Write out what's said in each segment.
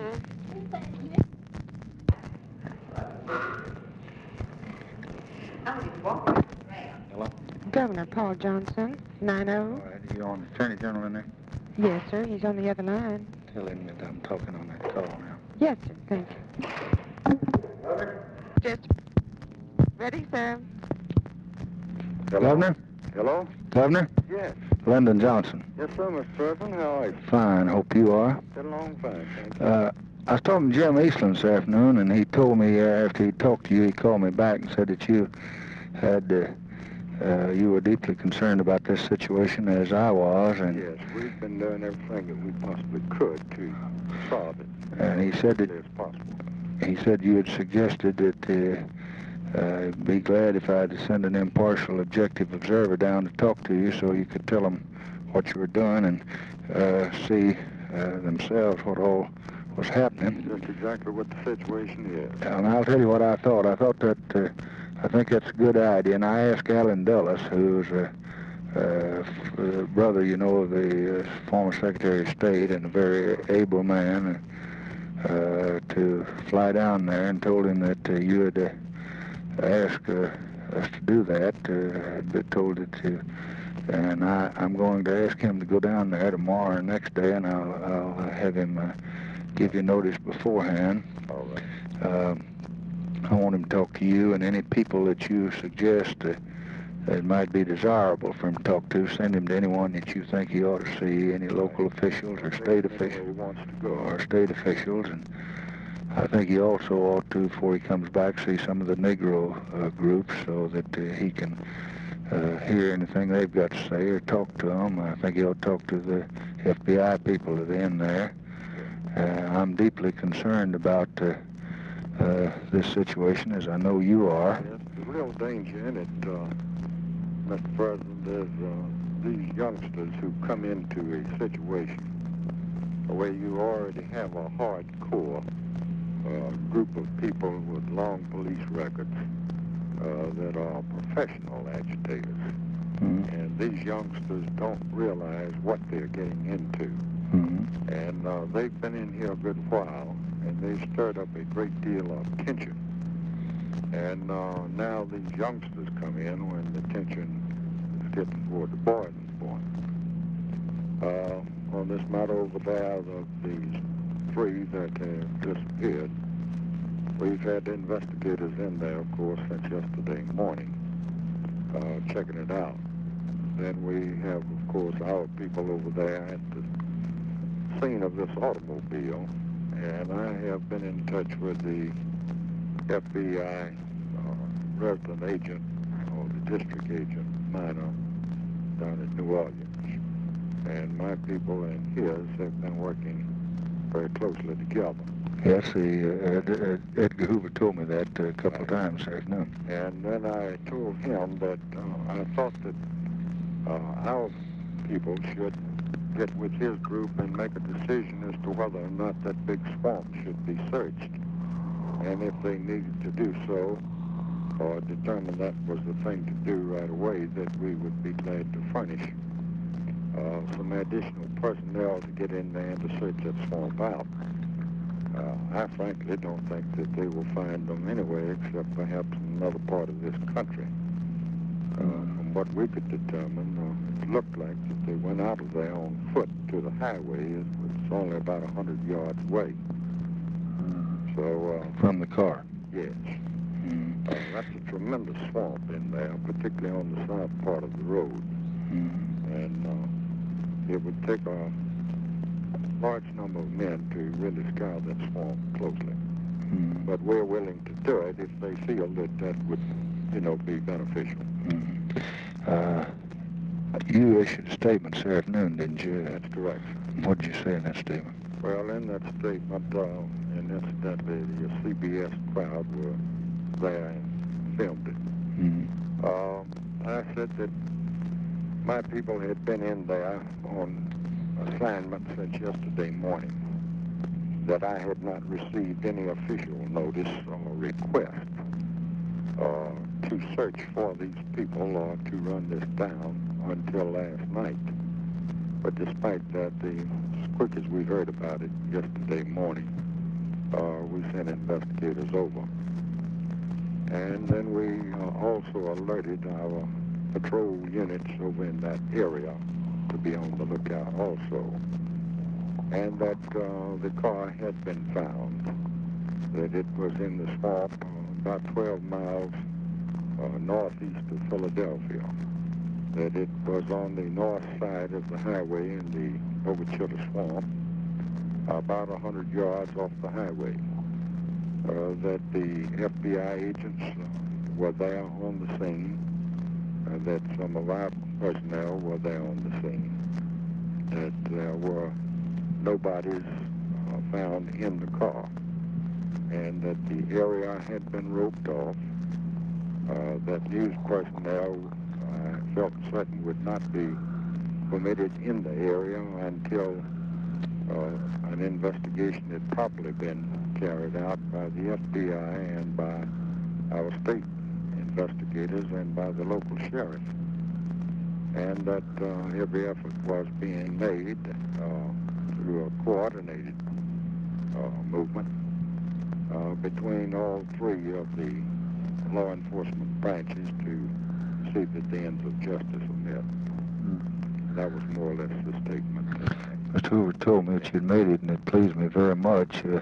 Mm-hmm. Hello? Governor Paul Johnson, 90. All right, you on the Attorney General in there? Yes, sir. He's on the other line. Tell him that I'm talking on that call now. Yes, sir. Thank you. Just ready, sir. Governor? Hello? Governor? Yes. Lyndon Johnson. Yes, sir, Mr. President. How are you? Fine, hope you are. Get along fine, thank you. Uh, I was talking to Jim Eastland this afternoon, and he told me uh, after he talked to you, he called me back and said that you had, uh, uh, you were deeply concerned about this situation as I was, and yes, we've been doing everything that we possibly could to solve it and he said that as possible. he said you had suggested that uh, be glad if I had to send an impartial, objective observer down to talk to you, so you could tell them what you were doing and uh, see uh, themselves what all was happening. That's exactly what the situation is. And I'll tell you what I thought. I thought that uh, I think that's a good idea. And I asked Allen Dulles, who's a, uh, f- uh, brother, you know, of the uh, former Secretary of State and a very able man, uh, to fly down there and told him that uh, you had uh, asked uh, us to do that. Uh, been told it to. And I, I'm going to ask him to go down there tomorrow or next day, and I'll, I'll have him uh, give you notice beforehand. All right. Um, I want him to talk to you and any people that you suggest uh, that might be desirable for him to talk to. Send him to anyone that you think he ought to see, any local officials or state officials he wants to go. or state officials. And I think he also ought to, before he comes back, see some of the Negro uh, groups so that uh, he can uh, hear anything they've got to say or talk to them. I think he ought to talk to the FBI people that are in there. Uh, I'm deeply concerned about uh, uh, this situation, as I know you are. Yes, the real danger in it, Mr. President, is these youngsters who come into a situation where you already have a hardcore uh, group of people with long police records uh, that are professional agitators. Mhm. And these youngsters don't realize what they're getting into. Mhm. And uh, they've been in here a good while, and they stirred up a great deal of tension. And uh, now these youngsters come in when the tension is getting toward the boiling point. Uh, on this matter over there of these three that have disappeared, we've had investigators in there, of course, since yesterday morning, uh, checking it out. Then we have, of course, our people over there at the scene of this automobile, and I have been in touch with the FBI uh, resident agent or the district agent, Maynor, down in New Orleans. And my people and his have been working very closely together. Yes, the, uh, Ed, Ed, Edgar Hoover told me that a couple of times this afternoon. And then I told him that uh, I thought that uh, our people should get with his group and make a decision as to whether or not that big swamp should be searched. And if they needed to do so, or determined that was the thing to do right away, that we would be glad to furnish uh, some additional personnel to get in there and to search that swamp out. Uh, I frankly don't think that they will find them anywhere except perhaps in another part of this country. Uh, from what we could determine, uh, it looked like that they went out of there on foot to the highway. It was only about a hundred yards away. So, uh, From the car. yes, Mhm. uh, that's a tremendous swamp in there, particularly on the south part of the road. Mhm. And uh, it would take a large number of men to really scour that swamp closely. Mhm. But we're willing to do it if they feel that that would, you know, be beneficial. Mhm. Uh, you issued a statement this afternoon, didn't you? That's correct. What did you say in that statement? Well, in that statement, uh, and incidentally, the CBS crowd were there and filmed it. Mhm. Um, I said that my people had been in there on assignment since yesterday morning, that I had not received any official notice or request uh, to search for these people or to run this down until last night. But despite that, the, as quick as we heard about it yesterday morning, uh, we sent investigators over. And then we uh, also alerted our patrol units over in that area to be on the lookout also. And that uh, the car had been found, that it was in the swamp uh, about 12 miles uh, northeast of Philadelphia, that it was on the north side of the highway in the Overchilla Swamp, about 100 yards off the highway, uh, that the FBI agents uh, were there on the scene, uh, that some of our personnel were there on the scene, that there were no bodies uh, found in the car, and that the area had been roped off, uh, that news personnel uh, felt certain would not be permitted in the area until uh, an investigation had properly been carried out by the FBI and by our state investigators and by the local sheriff. And that uh, every effort was being made uh, through a coordinated uh, movement uh, between all three of the law enforcement branches to see that the ends of justice are met. That was more or less the statement. Mr. Hoover told me that you'd made it, and it pleased me very much. Uh,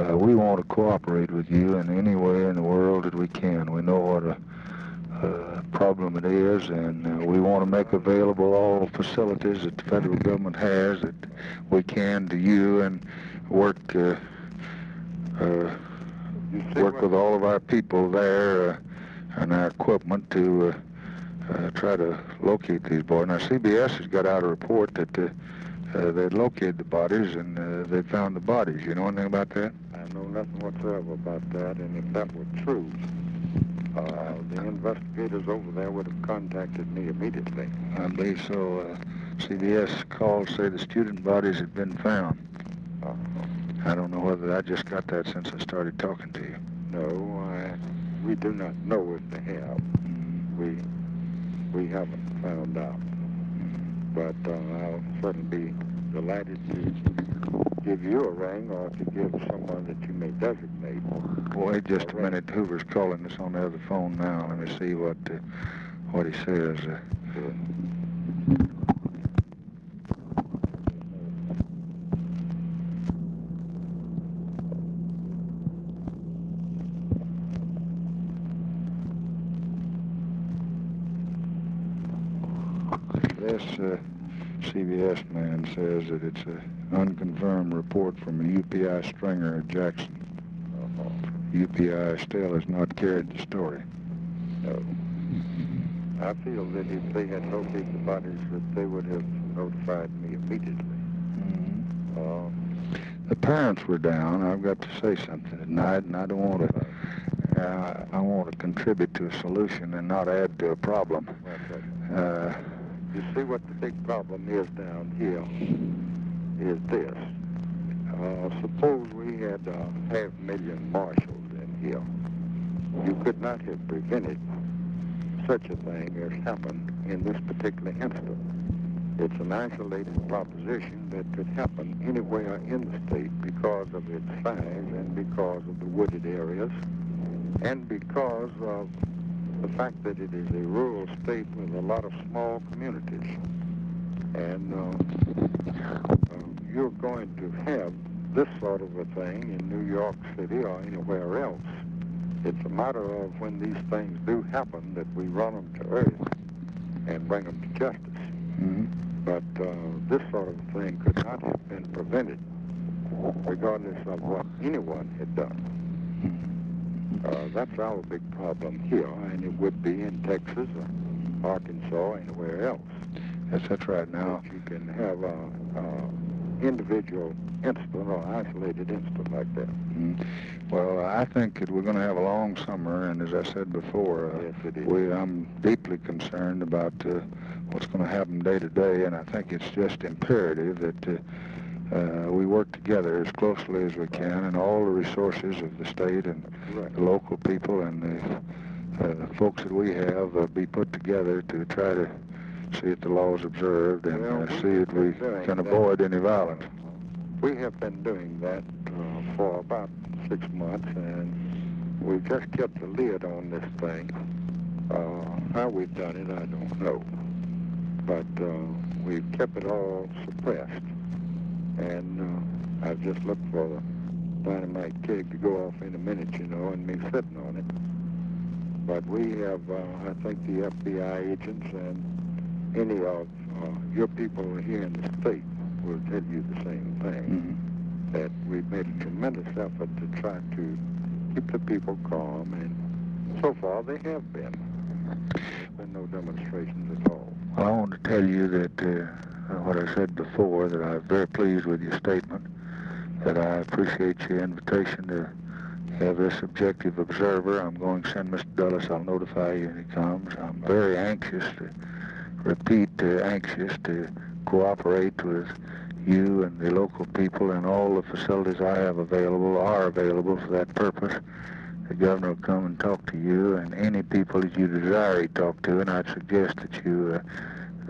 uh, we want to cooperate with you in any way in the world that we can. We know what a, uh problem it is, and uh, we want to make available all facilities that the federal government has that we can to you and work uh, uh, work with all of our people there uh, and our equipment to uh, uh, try to locate these bodies. Now, CBS has got out a report that uh, uh, they'd located the bodies and uh, they found the bodies. You know anything about that? I know nothing whatsoever about that, and if that were true, uh, the investigators over there would have contacted me immediately. I believe so. Uh, CBS called say the student bodies had been found. Uh, I don't know whether I just got that since I started talking to you. no, I, we do not know if they have. We we haven't found out. But uh, I'll certainly be delighted to give you a ring or to give someone that you may designate. Wait just a minute. Hoover's calling us on the other phone now. Let me see what uh, what he says. Uh, This uh, CBS man says that it's an unconfirmed report from a UPI stringer at Jackson. UPI still has not carried the story. No. I feel that if they had located the bodies, that they would have notified me immediately. Uh, The parents were down. I've got to say something tonight, and I don't want to. Uh, I want to contribute to a solution and not add to a problem. uh, Uh, You see what the big problem is down here is this. Uh, suppose we had a half million marshals in here. You could not have prevented such a thing as happened in this particular instance. It's an isolated proposition that could happen anywhere in the state because of its size and because of the wooded areas and because of the fact that it is a rural state with a lot of small communities. And uh, uh, you're going to have this sort of a thing in New York City or anywhere else. It's a matter of when these things do happen that we run them to earth and bring them to justice. mhm. But uh, this sort of thing could not have been prevented, regardless of what anyone had done. Uh, that's our big problem here, and it would be in Texas, or Arkansas, anywhere else. Yes, that's right. Now, That you can have a, a individual incident or isolated incident like that. mm, well, I think that we're going to have a long summer, and as I said before, uh, yes, we I'm deeply concerned about uh, what's going to happen day to day, and I think it's just imperative that uh, uh, we work together as closely as we can, and all the resources of the state and right. the local people and the uh, folks that we have uh, be put together to try to see that the law is observed and Well, uh, see that we have been doing can that. avoid any violence. We have been doing that uh, for about six months, and we've just kept a lid on this thing. Uh, how we've done it, I don't know. But uh, we've kept it all suppressed. And uh, I've just looked for the dynamite keg to go off in a minute, you know, and me sitting on it. But we have, uh, I think, the FBI agents and any of uh, your people here in the state will tell you the same thing. Mhm. That we've made a tremendous effort to try to keep the people calm, and so far they have been. There's been no demonstrations at all. Well, I want to tell you that uh, what I said before, that I'm very pleased with your statement, that I appreciate your invitation to have this objective observer. I'm going to send Mr. Dulles. I'll notify you when he comes. I'm very anxious to repeat, uh, anxious to cooperate with you and the local people and all the facilities I have available are available for that purpose. The governor will come and talk to you and any people that you desire he talk to, and I'd suggest that you uh,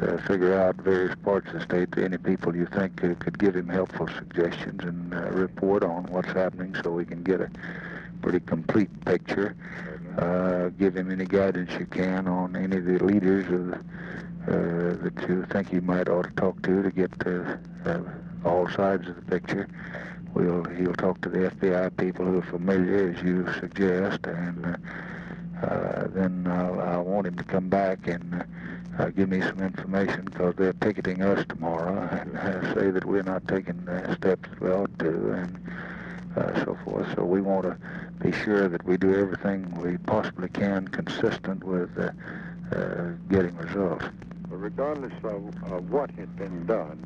uh, figure out various parts of the state, any people you think uh, could give him helpful suggestions and uh, report on what's happening so we can get a pretty complete picture. Uh, give him any guidance you can on any of the leaders of, uh, that you think you might ought to talk to to get uh, uh, all sides of the picture. We'll, he'll talk to the FBI people who are familiar, as you suggest, and uh, uh, then I'll, I want him to come back and uh, uh, give me some information because they're picketing us tomorrow and uh, say that we're not taking uh, steps we ought to and uh, so forth. So we want to be sure that we do everything we possibly can consistent with uh, uh, getting results. Regardless of, of what had been done,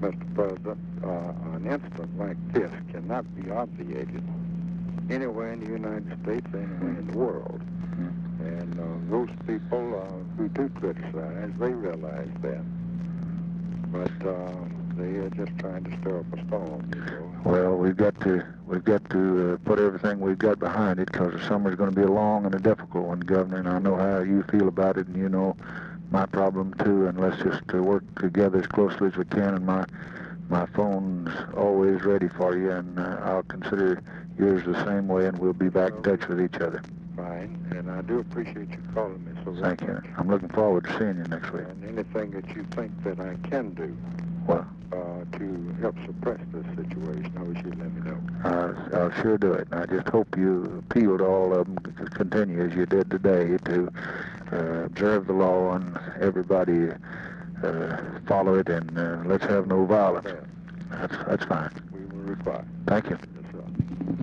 Mr. President, uh, an incident like this cannot be obviated anywhere in the United States, anywhere in the world. And uh, those people uh, who do criticize, they realize that. But uh, they are just trying to stir up a storm, you know. Well, we've got to we've got to uh, put everything we've got behind it because the summer's going to be a long and a difficult one, Governor. And I know how you feel about it, and you know my problem too. And let's just uh, work together as closely as we can. And my my phone's always ready for you, and uh, I'll consider yours the same way. And we'll be back in touch with each other. Fine, and I do appreciate you calling me so Thank you. much. I'm looking forward to seeing you next week. And anything that you think that I can do Well, uh, to help suppress this situation, I wish you'd let me know. Uh, I'll sure do it. I just hope you appeal to all of them to continue as you did today to uh, observe the law and everybody uh, follow it and uh, let's have no violence. That's, that's fine. we will reply. Thank you. Yes.